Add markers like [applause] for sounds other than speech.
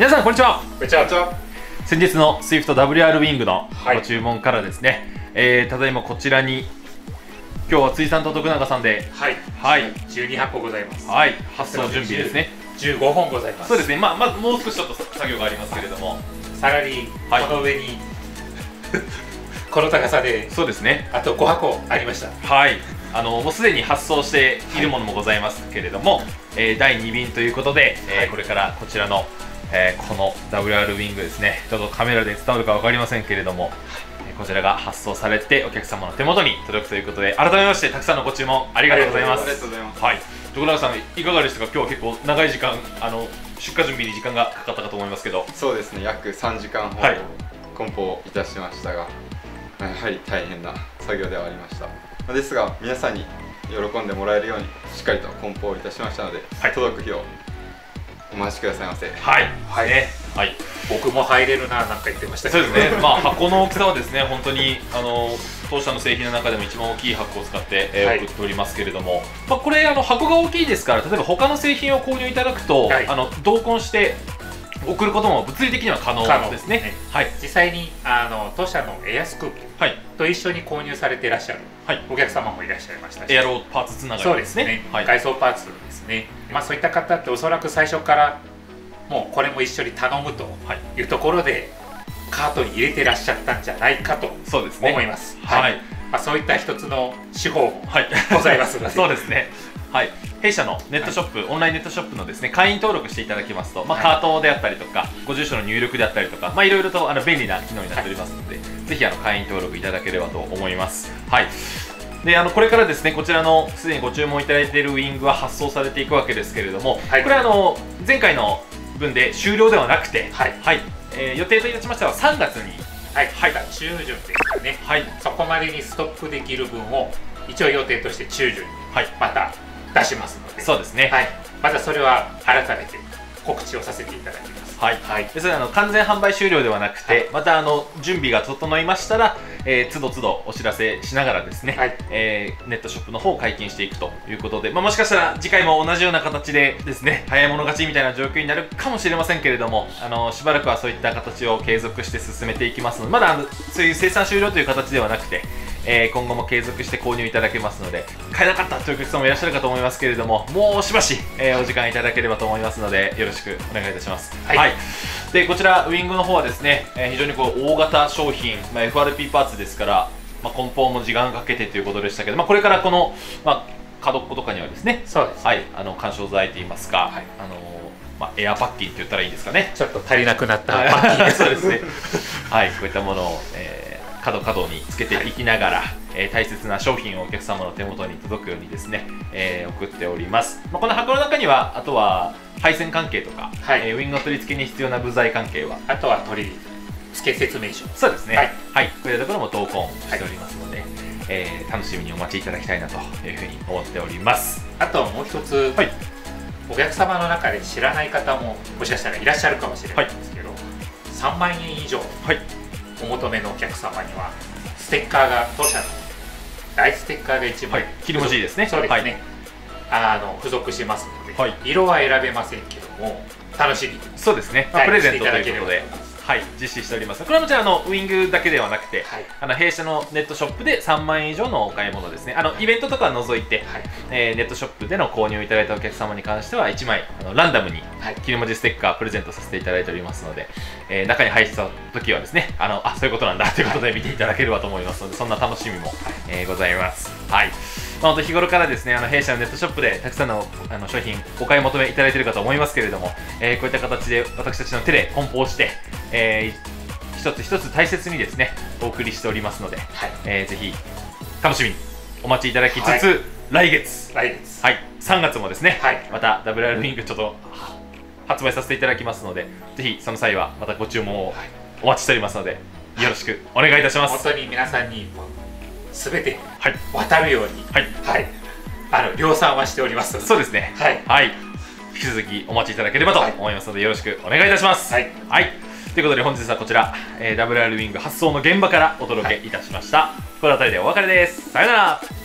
皆さんこんにちは。こんにちは。先日の SWIFTWR ウィングのはい。ご注文からですね、えーただいまこちらに今日は辻さんと徳永さんではい。はい。12箱ございます。はい。発送準備ですね。15本ございます。そうですね。まあまずもう少しちょっと作業がありますけれども。さらにはい。この上に、[laughs] この高さでそうですね。あと5箱ありました。はい。あのもうすでに発送しているものもございますけれども、えー第2便ということで、えーはい。これからこちらの、えーこの WR ウィングですね。ちょっとカメラで伝わるか分かりませんけれども、えーこちらが発送されてお客様の手元に届くということで改めましてたくさんのご注文ありがとうございます。ありがとうございます。はい。徳永さんいかがでしたか？今日は結構長い時間あの出荷準備に時間がかかったかと思いますけど。そうですね。約3時間ほどはい。梱包いたしましたが、まあやはり大変な作業ではありました。まあですが皆さんに喜んでもらえるようにしっかりと梱包いたしましたので、はい。届く日をお待ちくださいませ。はい。はい。ね。はい。僕も入れるななんか言ってましたそうですね、まあ、箱の大きさはですね本当にあの当社の製品の中でも一番大きい箱を使って、えーはい。送っておりますけれども、まあ、これあの箱が大きいですから例えば他の製品を購入いただくと、はい。あの同梱して送ることも物理的には可能ですね。ね。はい。実際にあの当社のエアスクープはいと一緒に購入されていらっしゃるはい。お客様もいらっしゃいましたし。エアローパーツつながそうりですね。ですね、はい、外装パーツですね、まあ、そういった方っておそらく最初からもうこれも一緒に頼むとはい。いうところでカートに入れてらっしゃったんじゃないかとそうですね。思います、はい、まあ、そういった一つの手法もはい、ございますので。[laughs] そうですね。はい、弊社のネットショップ、オンラインネットショップのですね会員登録していただきますと、まあ、はいカートであったりとか、ご住所の入力であったりとか、まあ、いろいろとあの便利な機能になっておりますので、ぜひあの会員登録いただければと思います。はい。であのこれからですねこちらのすでにご注文いただいているウィングは発送されていくわけですけれども、はい。これはあの前回の分で終了ではなくて、はい。えー予定といたしましては3月に、はい、はい。中旬ですかね。はい。そこまでにストックできる分を一応予定として中旬にはい、また出しますので。そうですね。はい、またそれは改めて告知をさせていただきますはい。はい。でそれあの完全販売終了ではなくて、またあの準備が整いましたら、えー、都度都度お知らせしながらですね、はい。えーネットショップの方を解禁していくということで、まあ、もしかしたら次回も同じような形でですね早い者勝ちみたいな状況になるかもしれませんけれどもあのしばらくはそういった形を継続して進めていきますのでまだあのそういう生産終了という形ではなくて、えー今後も継続して購入いただけますので買えなかったというお客様もいらっしゃるかと思いますけれどももうしばし、えーお時間いただければと思いますのでよろしくお願いいたします。はい。でこちらウィングの方はですね、えー非常にこう大型商品、まあ、FRP パーツですから、まあ、梱包も時間かけてということでしたけど、まあ、これからこの、まあ、角っことかにはですねそうです、はいあの緩衝材といいますか、はい。あのまあ、エアパッキンって言ったらいいんですかね。ちょっと足りなくなったはいパッキン [laughs] そうですね。はい、こういったものを、えー角角につけていきながら、えー大切な商品をお客様の手元に届くようにですね、えー送っております。まあ、この箱の中には、あとは配線関係とか、はい。えーウィングの取り付けに必要な部材関係は、あとは取り付け説明書。そうですね。はい。はい、こういったところも同梱しておりますので、えー楽しみにお待ちいただきたいなというふうに思っております。あともう一つ、はい。お客様の中で知らない方ももしかしたらいらっしゃるかもしれないんですけど、3万円以上。はい、お求めのお客様にはステッカーが当社の大ステッカーが1枚、はい切り文字ですねそうですね、はあの付属しますので、はい色は選べませんけども楽しみにそうですね。プレゼントということではい、実施しております。これはもちろんあのウィングだけではなくて、はい。あの弊社のネットショップで3万円以上のお買い物ですね。あのイベントとかは除いて、はい。えーネットショップでの購入いただいたお客様に関しては1枚あのランダムにはい。切り文字ステッカープレゼントさせていただいておりますので、えー中に入った時はですねあのあそういうことなんだということで見ていただければと思いますのでそんな楽しみも、えーございます。はい。まあ、本当日頃からですねあの弊社のネットショップでたくさんのあの商品お買い求めいただいているかと思いますけれども、えーこういった形で私たちの手で梱包して、えー一つ一つ大切にですねお送りしておりますので、はい。えーぜひ楽しみにお待ちいただきつつ、はい。来月。来月。はい、3月もですね、はい。また WR ウィングちょっとは発売させていただきますので、ぜひその際はまたご注文をお待ちしておりますので、よろしくお願いいたします。本当に皆さんにもう全てはい、渡るようにはい、はい。あの量産はしておりますそうですね。はい。はい、引き続きお待ちいただければと思いますので、よろしくお願いいたします。はい、ということで本日はこちら、えー WR ウィング発送の現場からお届けいたしました。この辺りでお別れです。さよなら。